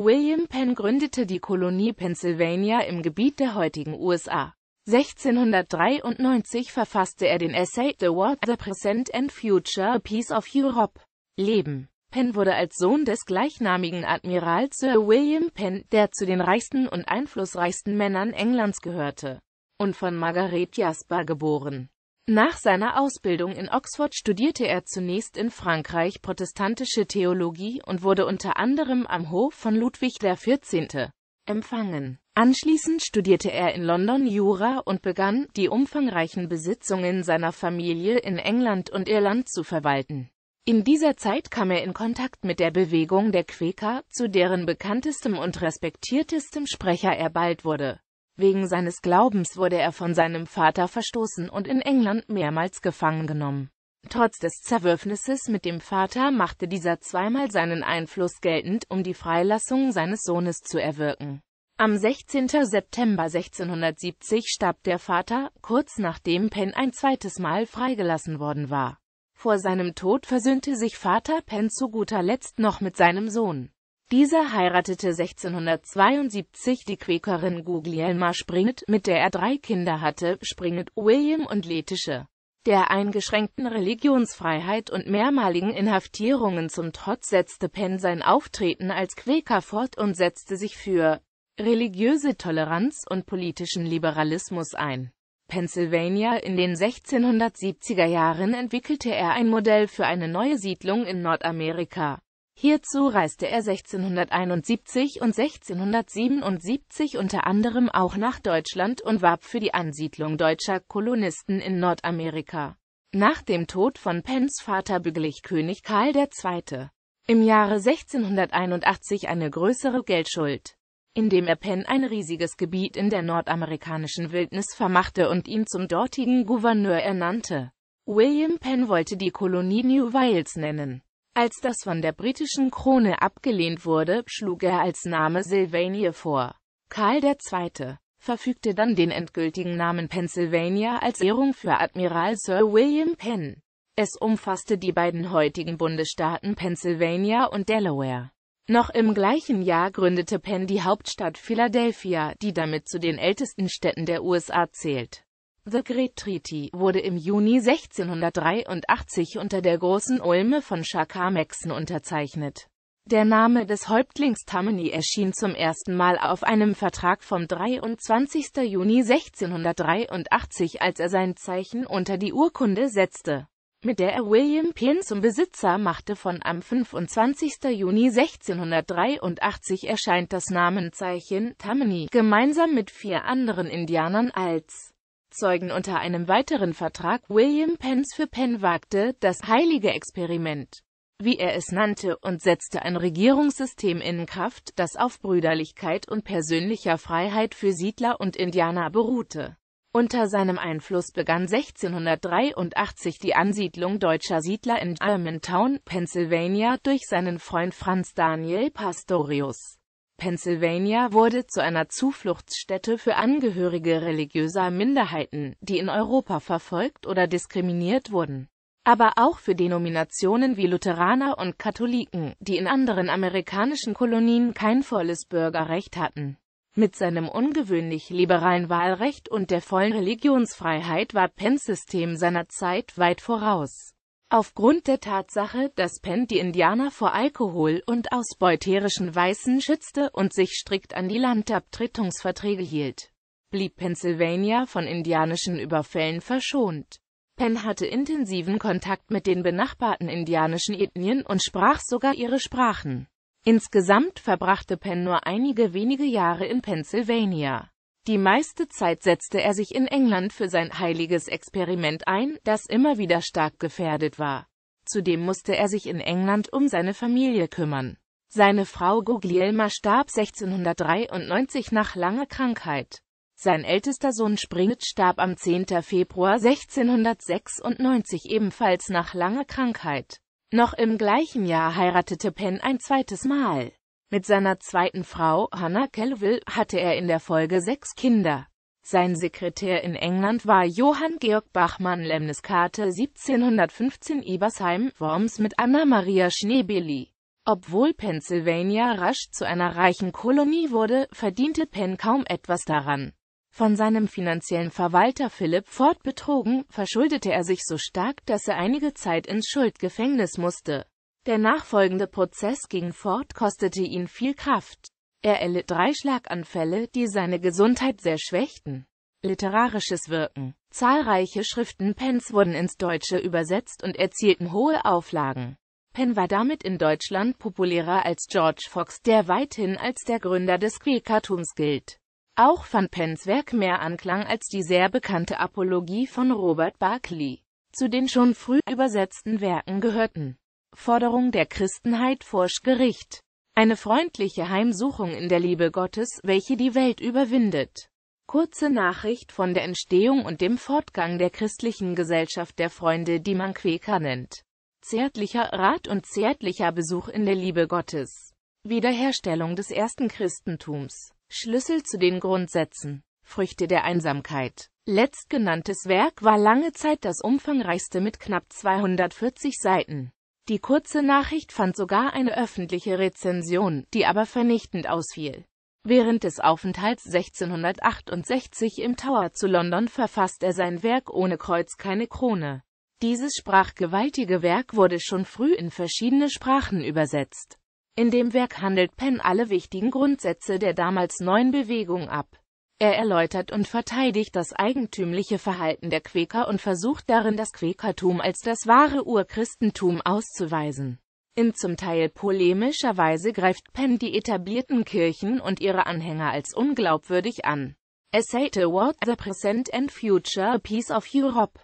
William Penn gründete die Kolonie Pennsylvania im Gebiet der heutigen USA. 1693 verfasste er den Essay The World, the Present and Future, A Piece of Europe. Leben Penn wurde als Sohn des gleichnamigen Admiral Sir William Penn, der zu den reichsten und einflussreichsten Männern Englands gehörte, und von Margaret Jasper geboren. Nach seiner Ausbildung in Oxford studierte er zunächst in Frankreich protestantische Theologie und wurde unter anderem am Hof von Ludwig XIV. empfangen. Anschließend studierte er in London Jura und begann, die umfangreichen Besitzungen seiner Familie in England und Irland zu verwalten. In dieser Zeit kam er in Kontakt mit der Bewegung der Quäker, zu deren bekanntestem und respektiertestem Sprecher er bald wurde. Wegen seines Glaubens wurde er von seinem Vater verstoßen und in England mehrmals gefangen genommen. Trotz des Zerwürfnisses mit dem Vater machte dieser zweimal seinen Einfluss geltend, um die Freilassung seines Sohnes zu erwirken. Am 16. September 1670 starb der Vater, kurz nachdem Penn ein zweites Mal freigelassen worden war. Vor seinem Tod versöhnte sich Vater Penn zu guter Letzt noch mit seinem Sohn. Dieser heiratete 1672 die Quäkerin Guglielma Springet, mit der er drei Kinder hatte, Springet, William und Letische. Der eingeschränkten Religionsfreiheit und mehrmaligen Inhaftierungen zum Trotz setzte Penn sein Auftreten als Quäker fort und setzte sich für religiöse Toleranz und politischen Liberalismus ein. Pennsylvania in den 1670er Jahren entwickelte er ein Modell für eine neue Siedlung in Nordamerika. Hierzu reiste er 1671 und 1677 unter anderem auch nach Deutschland und warb für die Ansiedlung deutscher Kolonisten in Nordamerika. Nach dem Tod von Penns Vater beglich König Karl II. im Jahre 1681 eine größere Geldschuld, indem er Penn ein riesiges Gebiet in der nordamerikanischen Wildnis vermachte und ihn zum dortigen Gouverneur ernannte. William Penn wollte die Kolonie New Wales nennen. Als das von der britischen Krone abgelehnt wurde, schlug er als Name Sylvania vor. Karl II. verfügte dann den endgültigen Namen Pennsylvania als Ehrung für Admiral Sir William Penn. Es umfasste die beiden heutigen Bundesstaaten Pennsylvania und Delaware. Noch im gleichen Jahr gründete Penn die Hauptstadt Philadelphia, die damit zu den ältesten Städten der USA zählt. The Great Treaty wurde im Juni 1683 unter der Großen Ulme von Chakamaksen unterzeichnet. Der Name des Häuptlings Tammany erschien zum ersten Mal auf einem Vertrag vom 23. Juni 1683, als er sein Zeichen unter die Urkunde setzte, mit der er William Penn zum Besitzer machte von am 25. Juni 1683 erscheint das Namenzeichen Tammany gemeinsam mit vier anderen Indianern als Zeugen unter einem weiteren Vertrag William Pence für Penn wagte, das heilige Experiment, wie er es nannte, und setzte ein Regierungssystem in Kraft, das auf Brüderlichkeit und persönlicher Freiheit für Siedler und Indianer beruhte. Unter seinem Einfluss begann 1683 die Ansiedlung deutscher Siedler in Germantown, Pennsylvania durch seinen Freund Franz Daniel Pastorius. Pennsylvania wurde zu einer Zufluchtsstätte für Angehörige religiöser Minderheiten, die in Europa verfolgt oder diskriminiert wurden. Aber auch für Denominationen wie Lutheraner und Katholiken, die in anderen amerikanischen Kolonien kein volles Bürgerrecht hatten. Mit seinem ungewöhnlich liberalen Wahlrecht und der vollen Religionsfreiheit war Penns System seiner Zeit weit voraus. Aufgrund der Tatsache, dass Penn die Indianer vor Alkohol und ausbeuterischen Weißen schützte und sich strikt an die Landabtretungsverträge hielt, blieb Pennsylvania von indianischen Überfällen verschont. Penn hatte intensiven Kontakt mit den benachbarten indianischen Ethnien und sprach sogar ihre Sprachen. Insgesamt verbrachte Penn nur einige wenige Jahre in Pennsylvania. Die meiste Zeit setzte er sich in England für sein heiliges Experiment ein, das immer wieder stark gefährdet war. Zudem musste er sich in England um seine Familie kümmern. Seine Frau Guglielma starb 1693 nach langer Krankheit. Sein ältester Sohn Springet starb am 10. Februar 1696 ebenfalls nach langer Krankheit. Noch im gleichen Jahr heiratete Penn ein zweites Mal. Mit seiner zweiten Frau, Hannah Kelville, hatte er in der Folge sechs Kinder. Sein Sekretär in England war Johann Georg Bachmann Lemniskate 1715 Ebersheim, Worms mit Anna Maria Schneebeli. Obwohl Pennsylvania rasch zu einer reichen Kolonie wurde, verdiente Penn kaum etwas daran. Von seinem finanziellen Verwalter Philip Ford betrogen, verschuldete er sich so stark, dass er einige Zeit ins Schuldgefängnis musste. Der nachfolgende Prozess gegen Ford kostete ihn viel Kraft. Er erlitt drei Schlaganfälle, die seine Gesundheit sehr schwächten. Literarisches Wirken Zahlreiche Schriften Penns wurden ins Deutsche übersetzt und erzielten hohe Auflagen. Penn war damit in Deutschland populärer als George Fox, der weithin als der Gründer des Quäkertums gilt. Auch fand Penns Werk mehr Anklang als die sehr bekannte Apologie von Robert Barclay. Zu den schon früh übersetzten Werken gehörten Forderung der Christenheit vorsch Gericht, eine freundliche Heimsuchung in der Liebe Gottes, welche die Welt überwindet. Kurze Nachricht von der Entstehung und dem Fortgang der christlichen Gesellschaft der Freunde, die man Quäker nennt. Zärtlicher Rat und zärtlicher Besuch in der Liebe Gottes. Wiederherstellung des ersten Christentums. Schlüssel zu den Grundsätzen. Früchte der Einsamkeit. Letztgenanntes Werk war lange Zeit das umfangreichste mit knapp 240 Seiten. Die kurze Nachricht fand sogar eine öffentliche Rezension, die aber vernichtend ausfiel. Während des Aufenthalts 1668 im Tower zu London verfasst er sein Werk Ohne Kreuz keine Krone. Dieses sprachgewaltige Werk wurde schon früh in verschiedene Sprachen übersetzt. In dem Werk handelt Penn alle wichtigen Grundsätze der damals neuen Bewegung ab. Er erläutert und verteidigt das eigentümliche Verhalten der Quäker und versucht darin das Quäkertum als das wahre Urchristentum auszuweisen. In zum Teil polemischer Weise greift Penn die etablierten Kirchen und ihre Anhänger als unglaubwürdig an. Essay Award The Present and Future Peace of Europe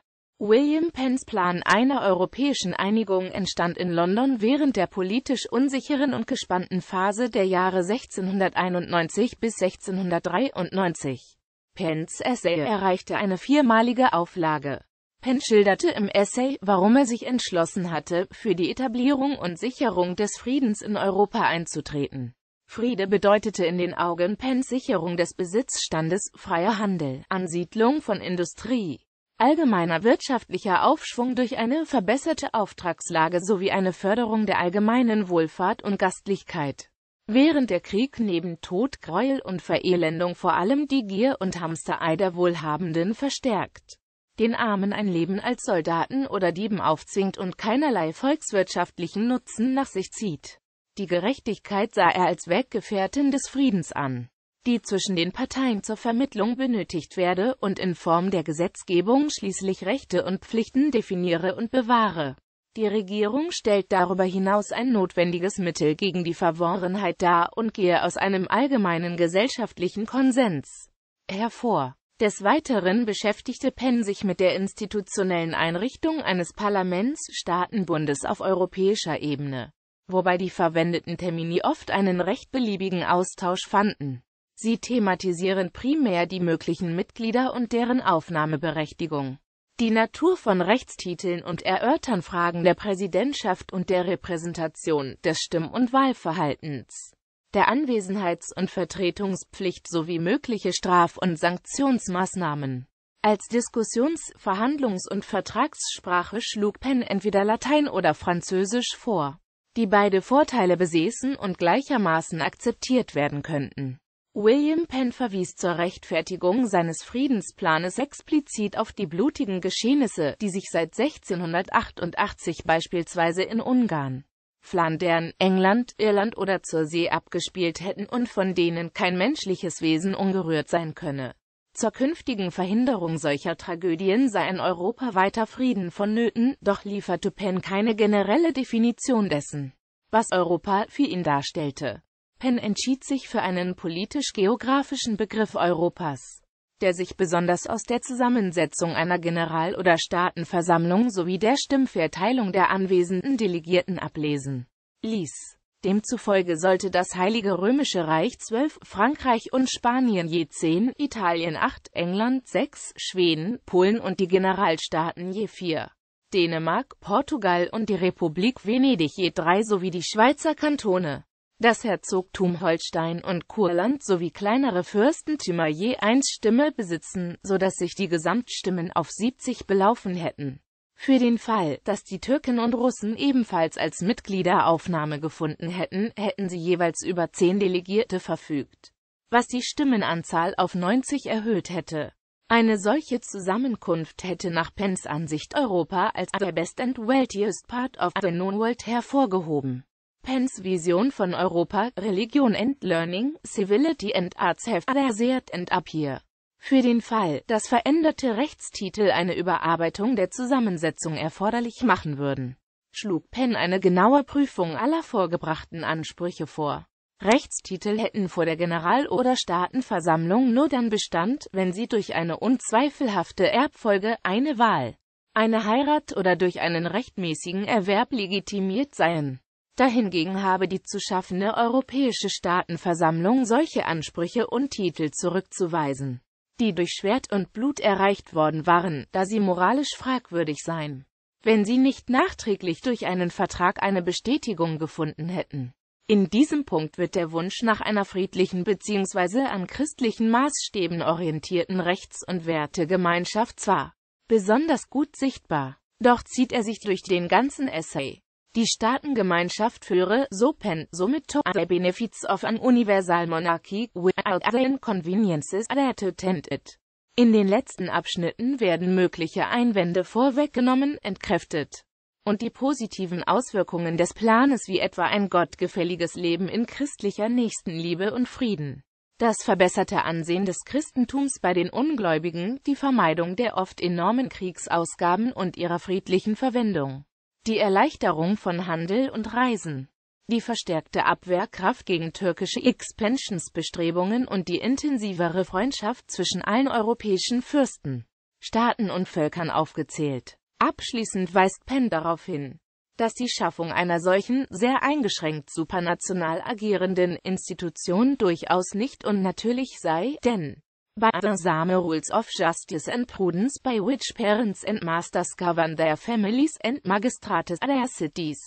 William Penns Plan einer europäischen Einigung entstand in London während der politisch unsicheren und gespannten Phase der Jahre 1691 bis 1693. Penns Essay erreichte eine viermalige Auflage. Penn schilderte im Essay, warum er sich entschlossen hatte, für die Etablierung und Sicherung des Friedens in Europa einzutreten. Friede bedeutete in den Augen Penns Sicherung des Besitzstandes, freier Handel, Ansiedlung von Industrie, allgemeiner wirtschaftlicher Aufschwung durch eine verbesserte Auftragslage sowie eine Förderung der allgemeinen Wohlfahrt und Gastlichkeit. Während der Krieg neben Tod, Gräuel und Verelendung vor allem die Gier und Hamsterei der Wohlhabenden verstärkt, den Armen ein Leben als Soldaten oder Dieben aufzwingt und keinerlei volkswirtschaftlichen Nutzen nach sich zieht. Die Gerechtigkeit sah er als Weggefährtin des Friedens an die zwischen den Parteien zur Vermittlung benötigt werde und in Form der Gesetzgebung schließlich Rechte und Pflichten definiere und bewahre. Die Regierung stellt darüber hinaus ein notwendiges Mittel gegen die Verworrenheit dar und gehe aus einem allgemeinen gesellschaftlichen Konsens hervor. Des Weiteren beschäftigte Penn sich mit der institutionellen Einrichtung eines Parlaments-Staatenbundes auf europäischer Ebene, wobei die verwendeten Termini oft einen recht beliebigen Austausch fanden. Sie thematisieren primär die möglichen Mitglieder und deren Aufnahmeberechtigung, die Natur von Rechtstiteln und erörtern Fragen der Präsidentschaft und der Repräsentation, des Stimm- und Wahlverhaltens, der Anwesenheits- und Vertretungspflicht sowie mögliche Straf- und Sanktionsmaßnahmen. Als Diskussions-, Verhandlungs- und Vertragssprache schlug Penn entweder Latein oder Französisch vor, die beide Vorteile besäßen und gleichermaßen akzeptiert werden könnten. William Penn verwies zur Rechtfertigung seines Friedensplanes explizit auf die blutigen Geschehnisse, die sich seit 1688 beispielsweise in Ungarn, Flandern, England, Irland oder zur See abgespielt hätten und von denen kein menschliches Wesen ungerührt sein könne. Zur künftigen Verhinderung solcher Tragödien sei ein europaweiter Frieden vonnöten, doch lieferte Penn keine generelle Definition dessen, was Europa für ihn darstellte. Penn entschied sich für einen politisch-geografischen Begriff Europas, der sich besonders aus der Zusammensetzung einer General- oder Staatenversammlung sowie der Stimmverteilung der anwesenden Delegierten ablesen ließ. Demzufolge sollte das Heilige Römische Reich zwölf, Frankreich und Spanien je zehn, Italien acht, England sechs, Schweden, Polen und die Generalstaaten je vier, Dänemark, Portugal und die Republik Venedig je drei sowie die Schweizer Kantone das Herzogtum Holstein und Kurland sowie kleinere Fürstentümer je eins Stimme besitzen, so dass sich die Gesamtstimmen auf 70 belaufen hätten. Für den Fall, dass die Türken und Russen ebenfalls als Mitglieder Aufnahme gefunden hätten, hätten sie jeweils über zehn Delegierte verfügt, was die Stimmenanzahl auf 90 erhöht hätte. Eine solche Zusammenkunft hätte nach Pence Ansicht Europa als the best and wealthiest part of the known world hervorgehoben. Pence Vision von Europa, Religion and Learning, Civility and Arts have adhered and appear. Für den Fall, dass veränderte Rechtstitel eine Überarbeitung der Zusammensetzung erforderlich machen würden, schlug Penn eine genaue Prüfung aller vorgebrachten Ansprüche vor. Rechtstitel hätten vor der General- oder Staatenversammlung nur dann Bestand, wenn sie durch eine unzweifelhafte Erbfolge, eine Wahl, eine Heirat oder durch einen rechtmäßigen Erwerb legitimiert seien. Dahingegen habe die zu schaffende Europäische Staatenversammlung solche Ansprüche und Titel zurückzuweisen die durch Schwert und Blut erreicht worden waren, da sie moralisch fragwürdig seien, wenn sie nicht nachträglich durch einen Vertrag eine Bestätigung gefunden hätten. In diesem Punkt wird der Wunsch nach einer friedlichen bzw. an christlichen Maßstäben orientierten Rechts- und Wertegemeinschaft zwar besonders gut sichtbar, doch zieht er sich durch den ganzen Essay. Die Staatengemeinschaft führe, so Penn, somit to the benefits of an universal monarchy, without other inconveniences that attend it. In den letzten Abschnitten werden mögliche Einwände vorweggenommen, entkräftet. Und die positiven Auswirkungen des Planes wie etwa ein gottgefälliges Leben in christlicher Nächstenliebe und Frieden, das verbesserte Ansehen des Christentums bei den Ungläubigen, die Vermeidung der oft enormen Kriegsausgaben und ihrer friedlichen Verwendung die Erleichterung von Handel und Reisen, die verstärkte Abwehrkraft gegen türkische Expansionsbestrebungen und die intensivere Freundschaft zwischen allen europäischen Fürsten, Staaten und Völkern aufgezählt. Abschließend weist Penn darauf hin, dass die Schaffung einer solchen, sehr eingeschränkt supranational agierenden Institution durchaus nicht unnatürlich sei, denn by the same rules of justice and prudence by which parents and masters govern their families and magistrates their cities,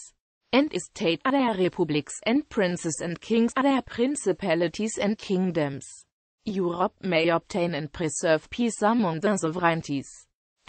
and estate their republics and princes and kings their principalities and kingdoms. Europe may obtain and preserve peace among the sovereignties.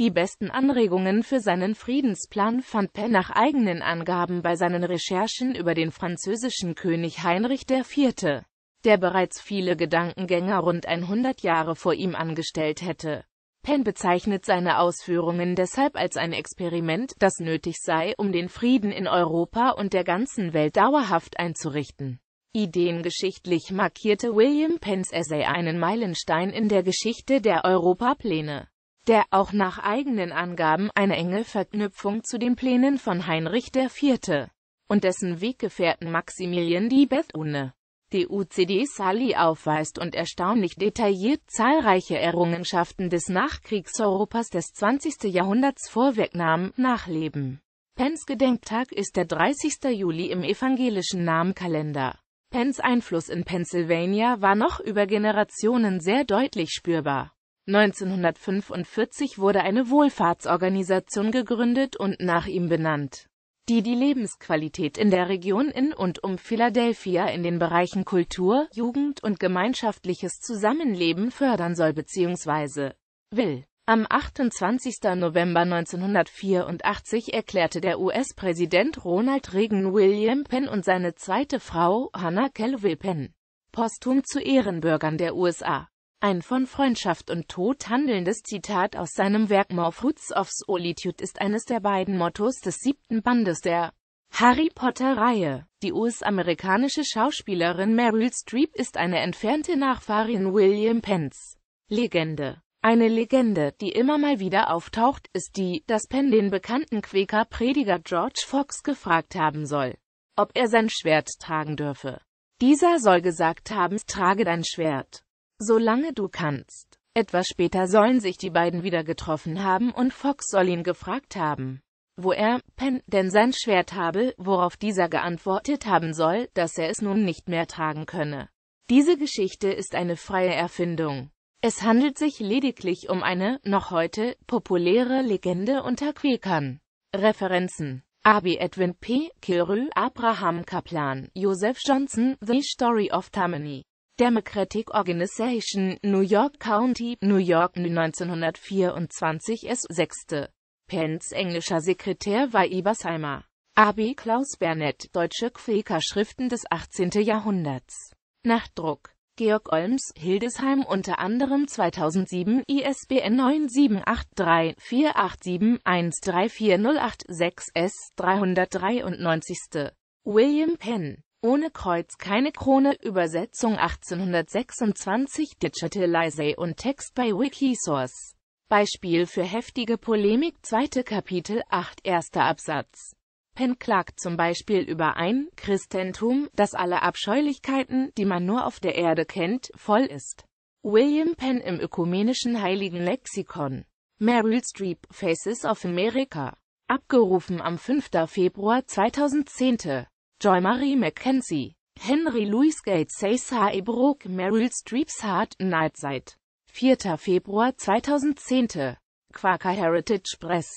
Die besten Anregungen für seinen Friedensplan fand Penn nach eigenen Angaben bei seinen Recherchen über den französischen König Heinrich IV der bereits viele Gedankengänger rund 100 Jahre vor ihm angestellt hätte. Penn bezeichnet seine Ausführungen deshalb als ein Experiment, das nötig sei, um den Frieden in Europa und der ganzen Welt dauerhaft einzurichten. Ideengeschichtlich markierte William Penns Essay einen Meilenstein in der Geschichte der Europapläne, der auch nach eigenen Angaben eine enge Verknüpfung zu den Plänen von Heinrich IV. und dessen Weggefährten Maximilian die Bethune DUCD Sali aufweist und erstaunlich detailliert zahlreiche Errungenschaften des Nachkriegseuropas des 20. Jahrhunderts vorwegnahm, nachleben. Penns Gedenktag ist der 30. Juli im evangelischen Namenkalender. Penns Einfluss in Pennsylvania war noch über Generationen sehr deutlich spürbar. 1945 wurde eine Wohlfahrtsorganisation gegründet und nach ihm benannt die die Lebensqualität in der Region in und um Philadelphia in den Bereichen Kultur, Jugend und gemeinschaftliches Zusammenleben fördern soll bzw. will. Am 28. November 1984 erklärte der US-Präsident Ronald Reagan William Penn und seine zweite Frau, Hannah Kelville Penn, posthum zu Ehrenbürgern der USA. Ein von Freundschaft und Tod handelndes Zitat aus seinem Werk More Fruits of Solitude ist eines der beiden Mottos des siebten Bandes der Harry Potter-Reihe. Die US-amerikanische Schauspielerin Meryl Streep ist eine entfernte Nachfahrin William Penns Legende. Eine Legende, die immer mal wieder auftaucht, ist die, dass Penn den bekannten Quäker-Prediger George Fox gefragt haben soll, ob er sein Schwert tragen dürfe. Dieser soll gesagt haben, trage dein Schwert solange du kannst. Etwas später sollen sich die beiden wieder getroffen haben und Fox soll ihn gefragt haben, wo er, Penn, denn sein Schwert habe, worauf dieser geantwortet haben soll, dass er es nun nicht mehr tragen könne. Diese Geschichte ist eine freie Erfindung. Es handelt sich lediglich um eine, noch heute, populäre Legende unter Quäkern. Referenzen Abi Edwin P. Kirill Abraham Kaplan Joseph Johnson The Story of Tammany Democratic Organization, New York County, New York 1924 S. 6. Pence englischer Sekretär war Ebersheimer. A.B. Klaus Bernett, Deutsche Quäker-Schriften des 18. Jahrhunderts. Nachdruck. Georg Olms, Hildesheim unter anderem 2007 ISBN 9783487134086 S 393. William Penn. Ohne Kreuz keine Krone Übersetzung 1826 Digitalize und Text bei Wikisource. Beispiel für heftige Polemik Zweite Kapitel 8 Erster Absatz Penn klagt zum Beispiel über ein Christentum, das alle Abscheulichkeiten, die man nur auf der Erde kennt, voll ist. William Penn im Ökumenischen Heiligen Lexikon. Meryl Streep, Faces of America. Abgerufen am 5. Februar 2010. Joy Marie Mackenzie. Henry Louis Gates Says. Brook Meryl Streep's Hard Night seit 4. Februar 2010. Quaker Heritage Press